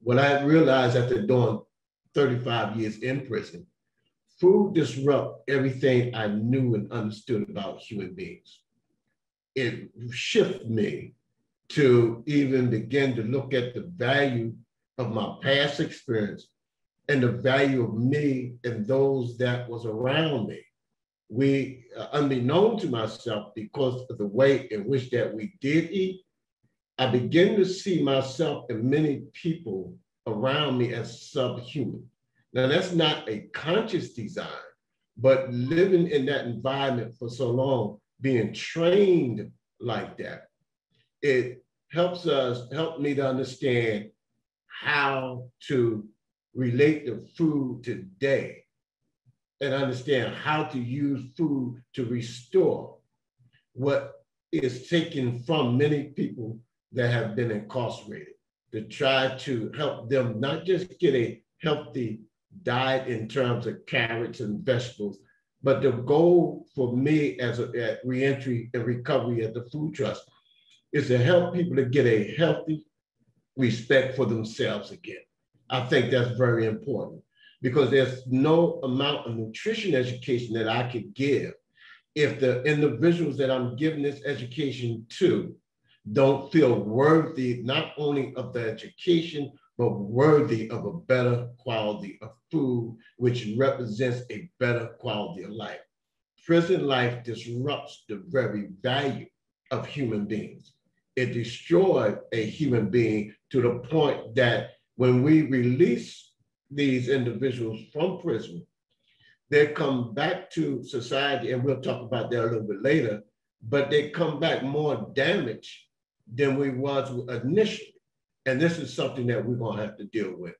what I realized after doing 35 years in prison, food disrupt everything I knew and understood about human beings. It shifted me to even begin to look at the value of my past experience and the value of me and those that was around me. We, uh, unbeknown to myself, because of the way in which that we did eat, I begin to see myself and many people around me as subhuman. Now, that's not a conscious design, but living in that environment for so long, being trained like that, it helps us, help me to understand how to relate to food today and understand how to use food to restore what is taken from many people that have been incarcerated to try to help them not just get a healthy diet in terms of carrots and vegetables, but the goal for me as a at reentry and recovery at the Food Trust is to help people to get a healthy respect for themselves again. I think that's very important because there's no amount of nutrition education that I could give if the individuals that I'm giving this education to don't feel worthy not only of the education, but worthy of a better quality of food, which represents a better quality of life. Prison life disrupts the very value of human beings. It destroys a human being to the point that when we release these individuals from prison, they come back to society, and we'll talk about that a little bit later, but they come back more damaged than we was initially. And this is something that we're gonna have to deal with.